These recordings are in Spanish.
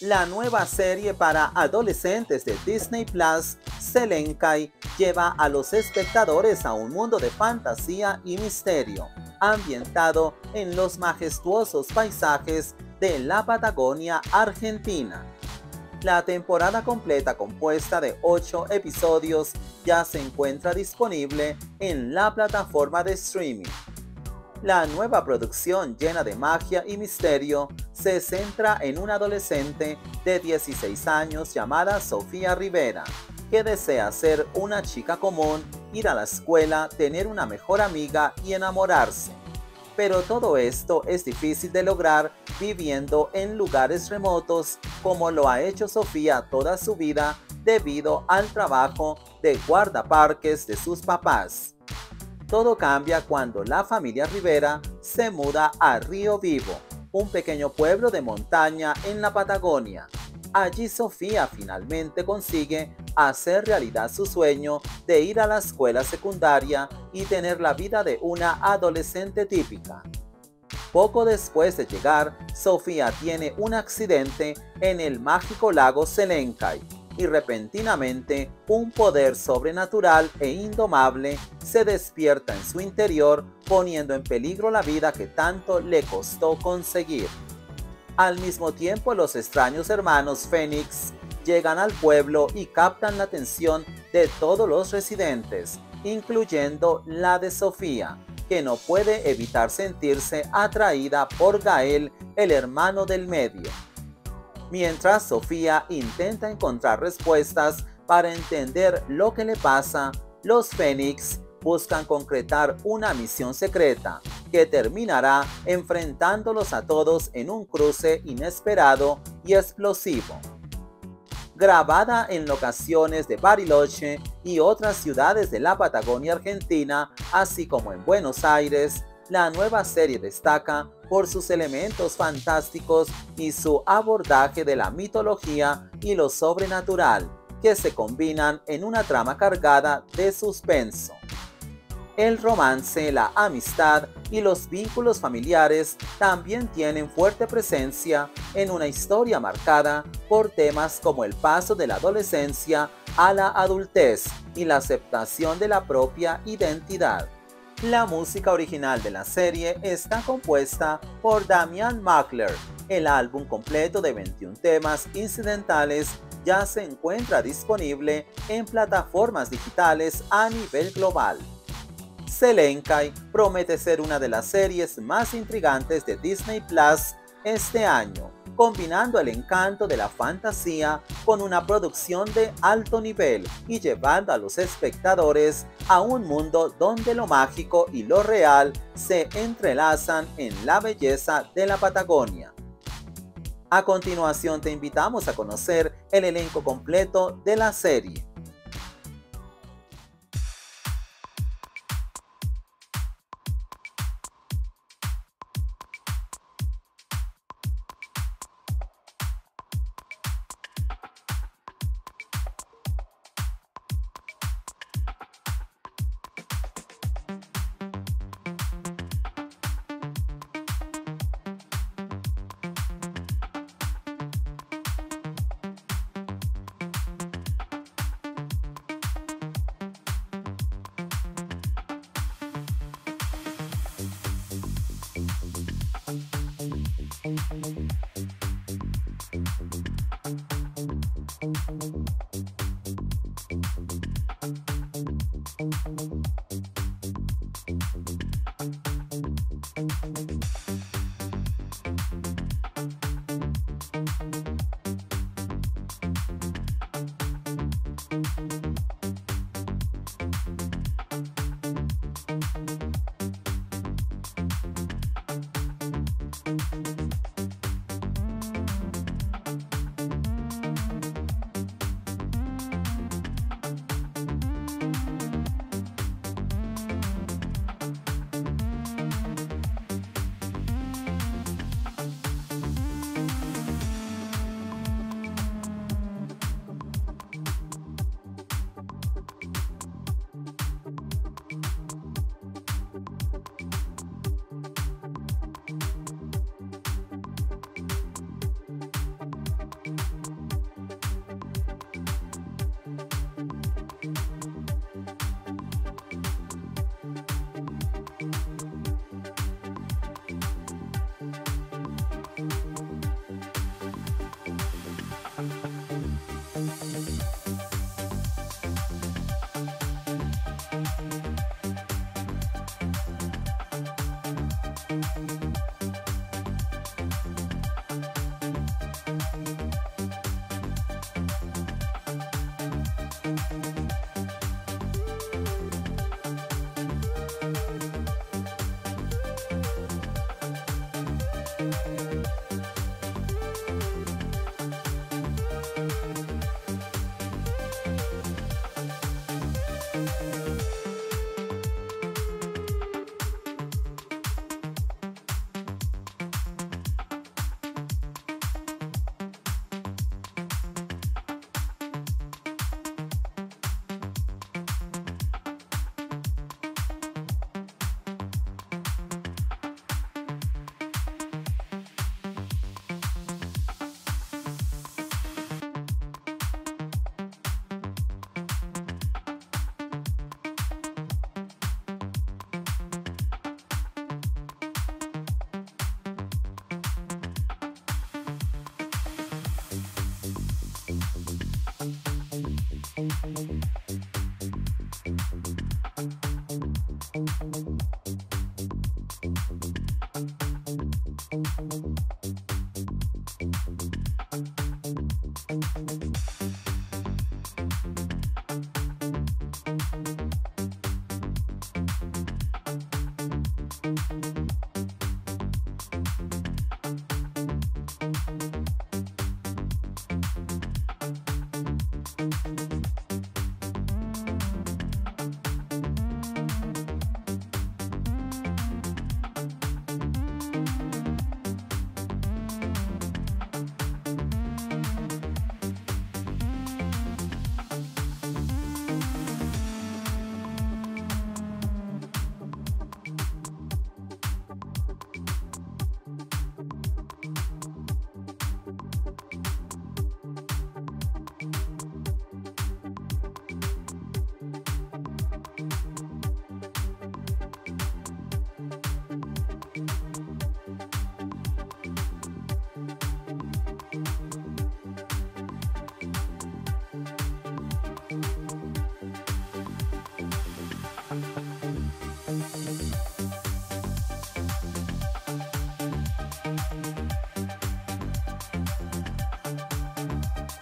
La nueva serie para adolescentes de Disney Plus, Selenkai, lleva a los espectadores a un mundo de fantasía y misterio, ambientado en los majestuosos paisajes de la Patagonia Argentina. La temporada completa compuesta de 8 episodios ya se encuentra disponible en la plataforma de streaming. La nueva producción llena de magia y misterio se centra en una adolescente de 16 años llamada Sofía Rivera, que desea ser una chica común, ir a la escuela, tener una mejor amiga y enamorarse. Pero todo esto es difícil de lograr viviendo en lugares remotos como lo ha hecho Sofía toda su vida debido al trabajo de guardaparques de sus papás. Todo cambia cuando la familia Rivera se muda a Río Vivo, un pequeño pueblo de montaña en la Patagonia. Allí Sofía finalmente consigue hacer realidad su sueño de ir a la escuela secundaria y tener la vida de una adolescente típica. Poco después de llegar, Sofía tiene un accidente en el mágico lago Selenkay y repentinamente un poder sobrenatural e indomable se despierta en su interior poniendo en peligro la vida que tanto le costó conseguir. Al mismo tiempo los extraños hermanos Fénix llegan al pueblo y captan la atención de todos los residentes, incluyendo la de Sofía, que no puede evitar sentirse atraída por Gael, el hermano del medio mientras Sofía intenta encontrar respuestas para entender lo que le pasa, los Fénix buscan concretar una misión secreta que terminará enfrentándolos a todos en un cruce inesperado y explosivo. Grabada en locaciones de Bariloche y otras ciudades de la Patagonia Argentina, así como en Buenos Aires, la nueva serie destaca por sus elementos fantásticos y su abordaje de la mitología y lo sobrenatural, que se combinan en una trama cargada de suspenso. El romance, la amistad y los vínculos familiares también tienen fuerte presencia en una historia marcada por temas como el paso de la adolescencia a la adultez y la aceptación de la propia identidad. La música original de la serie está compuesta por Damian Mackler. El álbum completo de 21 temas incidentales ya se encuentra disponible en plataformas digitales a nivel global. Selenkai promete ser una de las series más intrigantes de Disney Plus este año combinando el encanto de la fantasía con una producción de alto nivel y llevando a los espectadores a un mundo donde lo mágico y lo real se entrelazan en la belleza de la Patagonia. A continuación te invitamos a conocer el elenco completo de la serie. Thank you.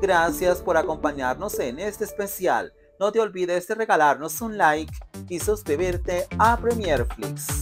Gracias por acompañarnos en este especial. No te olvides de regalarnos un like y suscribirte a Premierflix.